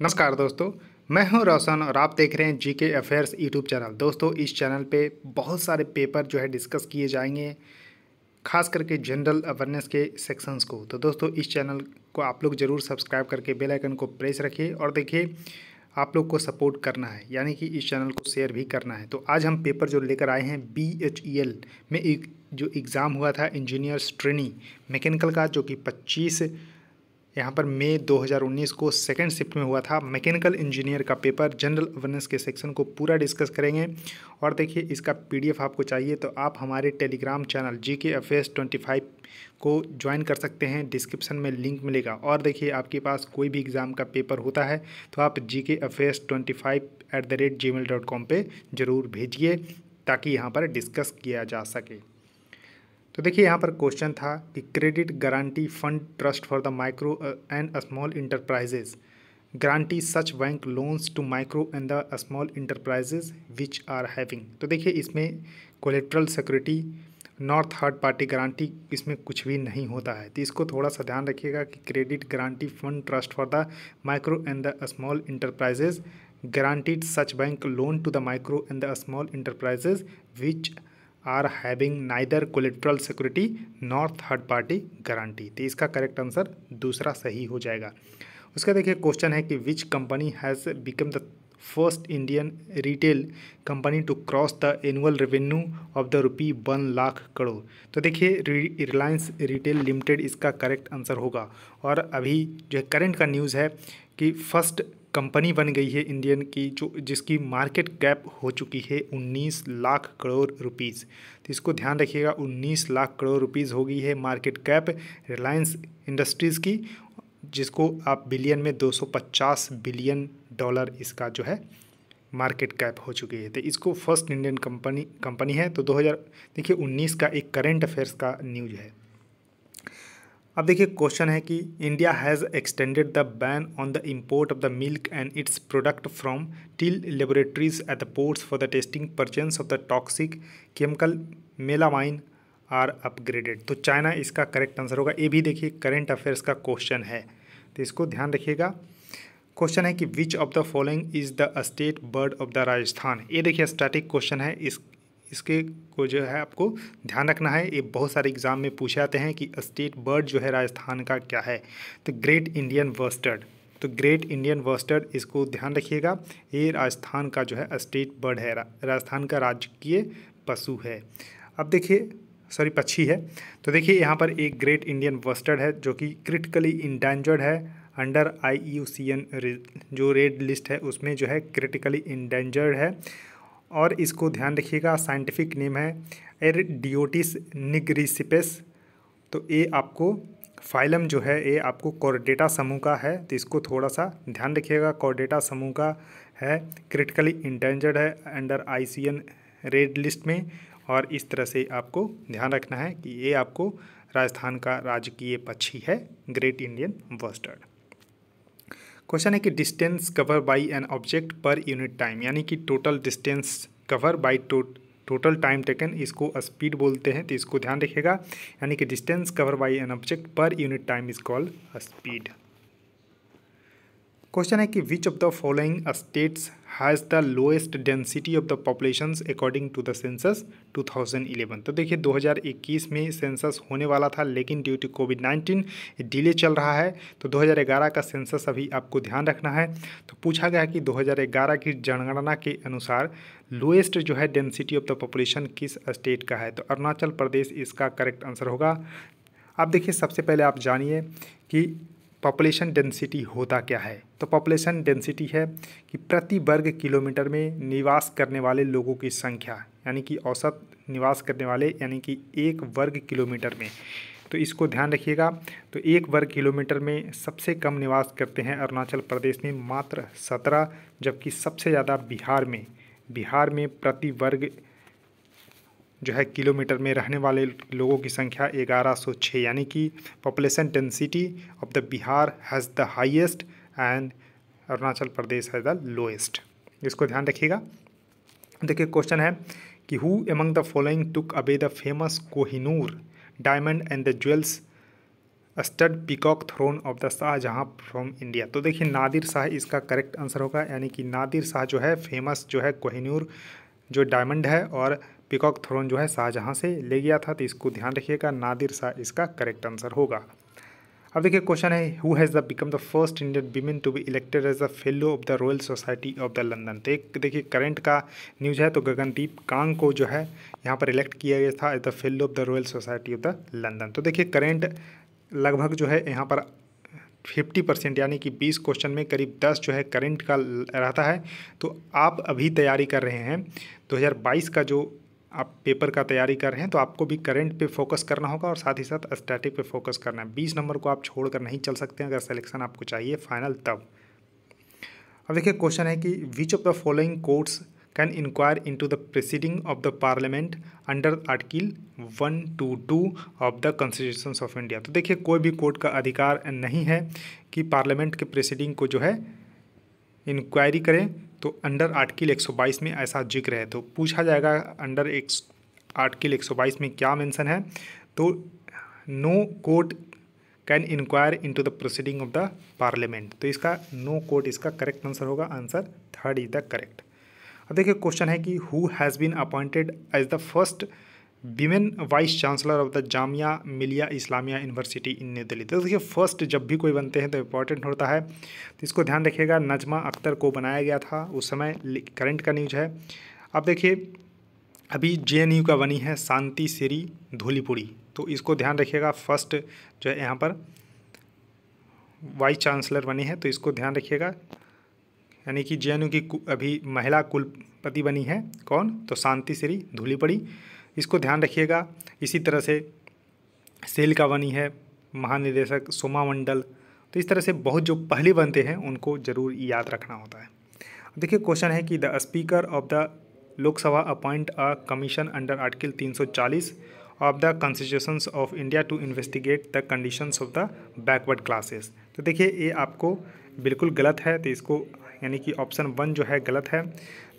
नमस्कार दोस्तों, मैं हूँ रोशन और आप देख रहे हैं जी के अफेयर्स यूट्यूब चैनल दोस्तों, इस चैनल पे बहुत सारे पेपर जो है डिस्कस किए जाएँगे, खास करके जनरल अवेयरनेस के सेक्शंस को। तो दोस्तों, इस चैनल को आप लोग ज़रूर सब्सक्राइब करके बेल आइकन को प्रेस रखिए और देखिए, आप लोग को सपोर्ट करना है, यानी कि इस चैनल को शेयर भी करना है। तो आज हम पेपर जो लेकर आए हैं बी एच ई एल में एक जो एग्ज़ाम हुआ था इंजीनियर्स ट्रेनिंग मैकेनिकल का, जो कि 25 यहाँ पर मई 2019 को सेकेंड शिफ्ट में हुआ था। मैकेनिकल इंजीनियर का पेपर जनरल अवेयरनेस के सेक्शन को पूरा डिस्कस करेंगे। और देखिए, इसका पीडीएफ आपको चाहिए तो आप हमारे टेलीग्राम चैनल जी के अफेयर्स ट्वेंटी को ज्वाइन कर सकते हैं। डिस्क्रिप्शन में लिंक मिलेगा। और देखिए, आपके पास कोई भी एग्ज़ाम का पेपर होता है तो आप G K affairs twenty five at the rate Gmail dot com पर ज़रूर भेजिए ताकि यहाँ पर डिस्कस किया जा सके। तो देखिए यहाँ पर क्वेश्चन था कि credit guarantee fund trust for the micro and small enterprises guarantee such bank loans to micro and the small enterprises which are having तो देखिए इसमें collateral security nor third party guarantee इसमें कुछ भी नहीं होता है। तो इसको थोड़ा सा ध्यान रखिएगा कि credit guarantee fund trust for the micro and the small enterprises guaranteed such bank loan to the micro and the small enterprises which are having neither collateral security nor third party guarantee तो इसका correct answer दूसरा सही हो जाएगा। उसका देखिए question है कि which company has become the first Indian retail company to cross the annual revenue of the rupee one lakh crore तो देखिए रिलायंस रिटेल लिमिटेड इसका करेक्ट आंसर होगा। और अभी जो है करेंट का न्यूज़ है कि फ़र्स्ट कंपनी बन गई है इंडियन की, जो, जिसकी मार्केट कैप हो चुकी है 19 लाख करोड़ रुपीज़ तो इसको ध्यान रखिएगा 19 लाख करोड़ रुपीज़ हो गई है मार्केट कैप रिलायंस इंडस्ट्रीज़ की, जिसको आप बिलियन में 250 बिलियन डॉलर इसका जो है मार्केट कैप हो चुकी है। तो इसको फ़र्स्ट इंडियन कंपनी कंपनी है। तो 2000 देखिए 19 का एक करेंट अफेयर्स का न्यूज़ है। अब देखिए क्वेश्चन है कि India has extended the ban on the import of the milk and its product from till laboratories at the ports for the testing presence of the toxic chemical melamine are upgraded तो China इसका correct answer होगा। ये भी देखिए current affairs का question है। तो इसको ध्यान रखिएगा। क्वेश्चन है कि which of the following is the state bird of the Rajasthan? ये देखिए स्टैटिक क्वेश्चन है। इस इसके को जो है आपको ध्यान रखना है। ये बहुत सारे एग्ज़ाम में पूछे जाते हैं कि स्टेट बर्ड जो है राजस्थान का क्या है। तो ग्रेट इंडियन वर्स्टर्ड तो ग्रेट इंडियन वर्स्टर्ड इसको ध्यान रखिएगा। ये राजस्थान का जो है स्टेट बर्ड है। राजस्थान का राजकीय पशु है। अब देखिए, सॉरी, पक्षी है। तो देखिए, यहाँ पर एक ग्रेट इंडियन वर्स्टर्ड है जो कि क्रिटिकली इंडेंजर्ड है। Under I U C N जो रेड लिस्ट है उसमें जो है क्रिटिकली इंडेंजर्ड है। और इसको ध्यान रखिएगा साइंटिफिक नेम है एर डिओटिस निग्रिसिपेस तो ये आपको फाइलम जो है, ये आपको कॉर्डेटा समूह का है तो इसको थोड़ा सा ध्यान रखिएगा। कॉर्डेटा समूह का है क्रिटिकली इंटेंजर्ड है अंडर आईसीएन रेड लिस्ट में। और इस तरह से आपको ध्यान रखना है कि ये आपको राजस्थान का राजकीय पक्षी है ग्रेट इंडियन वर्स्टर्ड क्वेश्चन है कि distance cover by an object per unit time, यानी कि total distance cover by total time taken, इसको स्पीड बोलते हैं तो इसको ध्यान रखिएगा, यानी कि distance cover by an object per unit time is called speed. Question है कि which of the following states has the lowest density of the population according to the census 2011 तो देखिए 2021 में सेंसस होने वाला था, लेकिन ड्यू टू कोविड 19 डिले चल रहा है तो 2011 का सेंसस अभी आपको ध्यान रखना है। तो पूछा गया कि 2011 की जनगणना के अनुसार लोएस्ट जो है डेंसिटी ऑफ़ द पॉपुलेशन किस स्टेट का है? तो अरुणाचल प्रदेश इसका करेक्ट आंसर होगा। अब देखिए, सबसे पहले आप जानिए कि पॉपुलेशन डेंसिटी होता क्या है? तो पॉपुलेशन डेंसिटी है कि प्रति वर्ग किलोमीटर में निवास करने वाले लोगों की संख्या, यानी कि औसत निवास करने वाले, यानी कि एक वर्ग किलोमीटर में। तो इसको ध्यान रखिएगा। तो एक वर्ग किलोमीटर में सबसे कम निवास करते हैं अरुणाचल प्रदेश में मात्र सत्रह, जबकि सबसे ज़्यादा बिहार में। बिहार में प्रति वर्ग जो है किलोमीटर में रहने वाले लोगों की संख्या ग्यारह सौ छः यानी कि population density of the Bihar has the highest and Arunachal Pradesh has the lowest इसको ध्यान रखिएगा। देखिए क्वेश्चन है कि who among the following took away the famous Kohinoor diamond and the jewels stud peacock throne of the Shahjahan from India तो देखिए, नादिर शाह इसका correct answer होगा, यानी कि नादिर शाह जो है फ़ेमस जो है कोहिनूर जो डायमंड है और पिकॉक थ्रोन जो है शाहजहाँ से ले गया था तो इसको ध्यान रखिएगा, नादिर शाह इसका करेक्ट आंसर होगा। अब देखिए क्वेश्चन है who has the become the first Indian women to be elected as the fellow of the Royal Society of the London तो एक देखिए करंट का न्यूज़ है तो गगनदीप कांग को जो है, यहाँ पर इलेक्ट किया गया था as the fellow of the Royal Society of the London तो देखिए करेंट लगभग जो है, यहाँ पर फिफ्टी परसेंट यानी कि बीस क्वेश्चन में करीब दस जो है करंट का रहता है। तो आप अभी तैयारी कर रहे हैं 2022 का जो आप पेपर का तैयारी कर रहे हैं तो आपको भी करंट पे फोकस करना होगा और साथ ही साथ स्टैटिक पे फोकस करना है। बीस नंबर को आप छोड़कर नहीं चल सकते, अगर सिलेक्शन आपको चाहिए फाइनल तब। अब देखिए क्वेश्चन है कि which of the following courts can inquire into the proceeding of the parliament under article one two two of the constitution of India तो देखिए, कोई भी कोर्ट का अधिकार नहीं है कि पार्लियामेंट के प्रेसिडिंग को जो है इंक्वायरी करें। तो अंडर आर्टिकल 122 में ऐसा ज़िक्र है। तो पूछा जाएगा अंडर एक आर्टिकल 122 में क्या मेंशन है? तो no court can inquire into the proceeding of the parliament तो इसका नो कोर्ट इसका करेक्ट आंसर होगा। Answer third is the correct अब देखिए क्वेश्चन है कि who has been appointed as the first women vice chancellor of the Jamia Millia Islamia university in new Delhi. तो देखिए फ़र्स्ट जब भी कोई बनते हैं तो इम्पोर्टेंट होता है। तो इसको ध्यान रखिएगा, नजमा अख्तर को बनाया गया था उस समय करंट का न्यूज़ है। अब देखिए, अभी जेएनयू का बनी है शांति श्री धूलीपुरी। तो इसको ध्यान रखिएगा फ़र्स्ट जो है यहाँ पर वाइस चांसलर बनी है तो इसको ध्यान रखिएगा। यानी कि जेएनयू की अभी महिला कुलपति बनी है। कौन? तो शांति श्री धूलीपड़ी इसको ध्यान रखिएगा। इसी तरह से सेल का बनी है, महानिदेशक सोमा मंडल। तो इस तरह से बहुत जो पहले बनते हैं, उनको ज़रूर याद रखना होता है। देखिए, क्वेश्चन है कि the speaker of the Lok Sabha appoint a commission under article 340 of the constitution of India to investigate the conditions of the backward classes. तो देखिए, ये आपको बिल्कुल गलत है तो इसको यानी कि ऑप्शन वन जो है गलत है।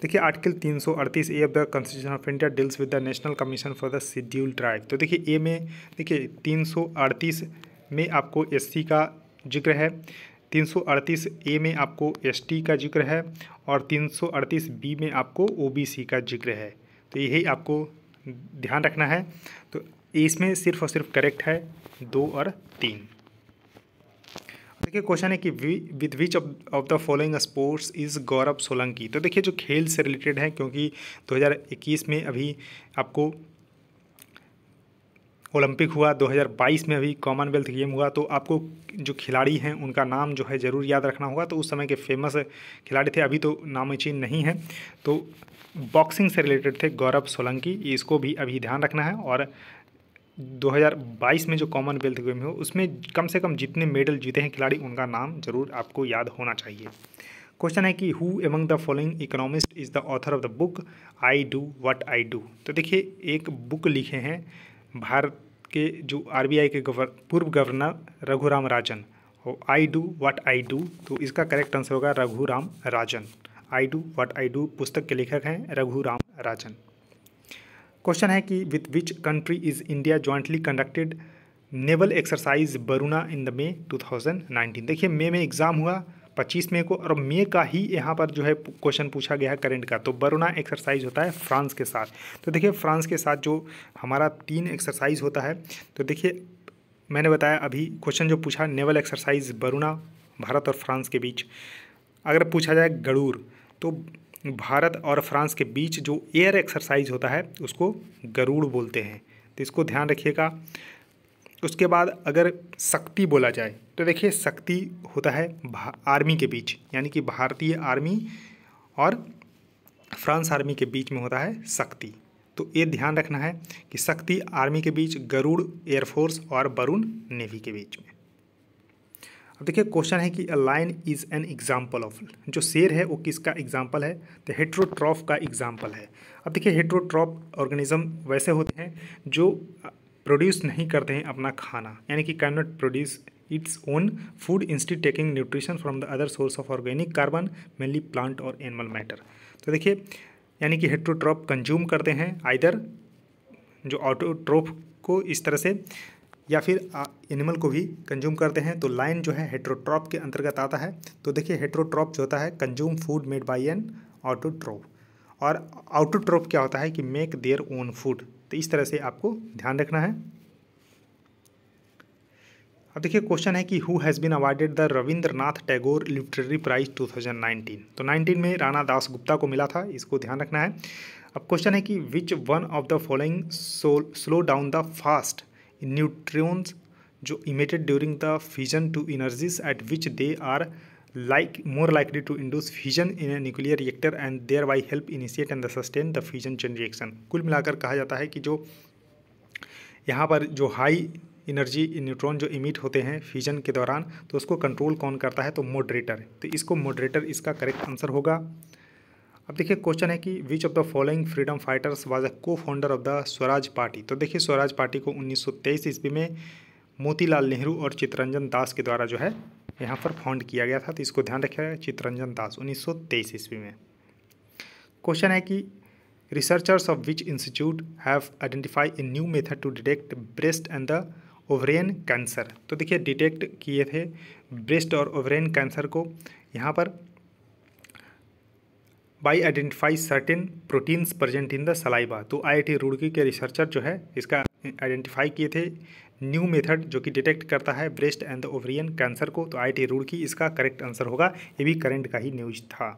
देखिए आर्टिकल तीन सौ अड़तीस A of the constitution of India deals with the national commission for the schedule tribe तो देखिए ए में, देखिए, तीन सौ अड़तीस में आपको एस का ज़िक्र है, तीन सौ अड़तीस ए में आपको एसटी का ज़िक्र है, और तीन सौ अड़तीस बी में आपको ओबीसी का ज़िक्र है। तो यही आपको ध्यान रखना है। तो इसमें सिर्फ़ और सिर्फ़ करेक्ट है, दो और तीन। देखिए क्वेश्चन है कि with which of the following sports is Gaurav Solanki तो देखिए, जो खेल से रिलेटेड है, क्योंकि 2021 में अभी आपको ओलंपिक हुआ 2022 में अभी कॉमनवेल्थ गेम हुआ तो आपको जो खिलाड़ी हैं, उनका नाम जो है ज़रूर याद रखना होगा। तो उस समय के फ़ेमस खिलाड़ी थे, अभी तो नामचीन नहीं है। तो बॉक्सिंग से रिलेटेड थे गौरव सोलंकी इसको भी अभी ध्यान रखना है और 2022 में जो कॉमनवेल्थ गेम हो उसमें कम से कम जितने मेडल जीते हैं खिलाड़ी, उनका नाम ज़रूर आपको याद होना चाहिए। क्वेश्चन है कि who among the following economist is the author of the book I do what I do तो देखिए, एक बुक लिखे हैं भारत के जो आरबीआई के गवर, पूर्व गवर्नर रघुराम राजन। और I do what I do तो इसका करेक्ट आंसर होगा Raghuram Rajan. I do what I do पुस्तक के लेखक हैं रघुराम राजन। क्वेश्चन है कि with which country is India jointly conducted naval exercise Varuna in the May 2019 देखिए मे में एग्ज़ाम हुआ 25 मई को, और मे का ही यहाँ पर जो है क्वेश्चन पूछा गया है करंट का। तो बरूना एक्सरसाइज होता है फ्रांस के साथ। तो देखिए फ्रांस के साथ जो हमारा तीन एक्सरसाइज होता है तो देखिए, मैंने बताया अभी क्वेश्चन जो पूछा नेवल एक्सरसाइज बरूना भारत और फ्रांस के बीच। अगर पूछा जाए गरूर तो भारत और फ्रांस के बीच जो एयर एक्सरसाइज होता है, उसको गरुड़ बोलते हैं। तो इसको ध्यान रखिएगा। उसके बाद अगर शक्ति बोला जाए तो देखिए शक्ति होता है आर्मी के बीच, यानी कि भारतीय आर्मी और फ्रांस आर्मी के बीच में होता है शक्ति। तो ये ध्यान रखना है कि शक्ति आर्मी के बीच, गरुड़ एयरफोर्स और वरुण नेवी के बीच में। अब देखिए क्वेश्चन है कि a lion is an example of जो शेर है वो किसका एग्ज़ाम्पल है? तो हेट्रोट्रॉफ का एग्ज़ाम्पल है। अब देखिए हेट्रोट्रॉफ ऑर्गेनिज्म वैसे होते हैं जो प्रोड्यूस नहीं करते हैं अपना खाना। यानी कि can not produce its own food instead taking nutrition from the other source of organic carbon mainly plant और एनिमल मैटर तो देखिए, यानी कि हेट्रोट्रॉप कंज्यूम करते हैं आइदर जो ऑटोट्रोप को इस तरह से, या फिर एनिमल को भी कंज्यूम करते हैं तो लाइन जो है हेट्रोट्रॉप के अंतर्गत आता है। तो देखिए, हेट्रोट्रॉप जो होता है, consume food made by an autotroph. और आउटोट्रोप क्या होता है कि मेक देयर ओन फ़ूड। तो इस तरह से आपको ध्यान रखना है। अब देखिए, क्वेश्चन है कि who has been awarded the Rabindranath Tagore literary prize 2019 तो 19 में राणा दास गुप्ता को मिला था, इसको ध्यान रखना है। अब क्वेश्चन है कि which one of the following slow down the fast neutrons जो emitted during the fission to energies at which they are like more likely to induce fission in a nuclear reactor and thereby help initiate and the sustain the fission chain reaction कुल मिलाकर कहा जाता है कि जो यहाँ पर जो हाई इनर्जी न्यूट्रॉन जो इमिट होते हैं फ्यूजन के दौरान तो उसको कंट्रोल कौन करता है? तो मॉडरेटर तो इसको मॉडरेटर इसका करेक्ट आंसर होगा। अब देखिए क्वेश्चन है कि which of the following freedom fighters was a cofounder of the Swaraj party तो देखिए स्वराज पार्टी को 1923 ईस्वी में मोतीलाल नेहरू और चित्रंजन दास के द्वारा जो है यहाँ पर फाउंड किया गया था तो इसको ध्यान रखिएगा चित्रंजन दास, उन्नीस सौ तेईस ईस्वी में। क्वेश्चन है कि researchers of which institute have identify a new method to detect breast and the ovarian cancer तो देखिए डिटेक्ट किए थे ब्रेस्ट और ओवरेन कैंसर को। यहाँ पर by identify certain proteins present in the saliva तो आईआईटी रुड़की के रिसर्चर जो है, इसका आइडेंटिफाई किए थे न्यू मेथड जो कि डिटेक्ट करता है breast and the ovarian cancer को तो आई टी रुड़की इसका करेक्ट आंसर होगा, ये भी करंट का ही न्यूज़ था।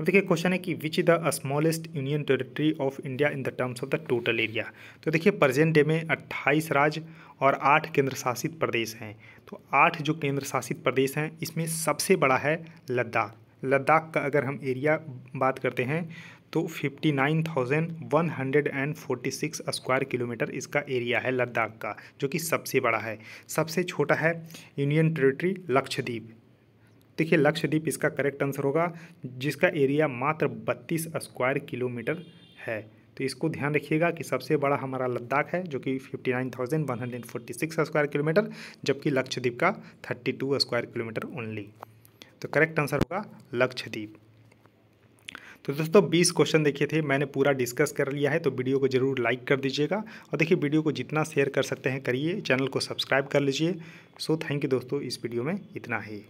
अब देखिए, क्वेश्चन है कि which is the smallest union territory of India in the terms of the total area तो देखिए प्रेजेंट डे में 28 राज्य और आठ केंद्र शासित प्रदेश हैं। तो आठ जो केंद्र शासित प्रदेश हैं, इसमें सबसे बड़ा है लद्दाख। लद्दाख का अगर हम एरिया बात करते हैं तो 59,146 स्क्वायर किलोमीटर इसका एरिया है लद्दाख का जो कि सबसे बड़ा है। सबसे छोटा है यूनियन टेरिटरी लक्षद्वीप। देखिए लक्षद्वीप इसका करेक्ट आंसर होगा जिसका एरिया मात्र बत्तीस स्क्वायर किलोमीटर है। तो इसको ध्यान रखिएगा कि सबसे बड़ा हमारा लद्दाख है जो कि 59,146 स्क्वायर किलोमीटर जबकि लक्षद्वीप का 32 स्क्वायर किलोमीटर ओनली तो करेक्ट आंसर होगा लक्षद्वीप। तो दोस्तों 20 क्वेश्चन देखे थे, मैंने पूरा डिस्कस कर लिया है तो वीडियो को ज़रूर लाइक कर दीजिएगा। और देखिए वीडियो को जितना शेयर कर सकते हैं, करिए चैनल को सब्सक्राइब कर लीजिए। सो थैंक यू दोस्तों, इस वीडियो में इतना ही।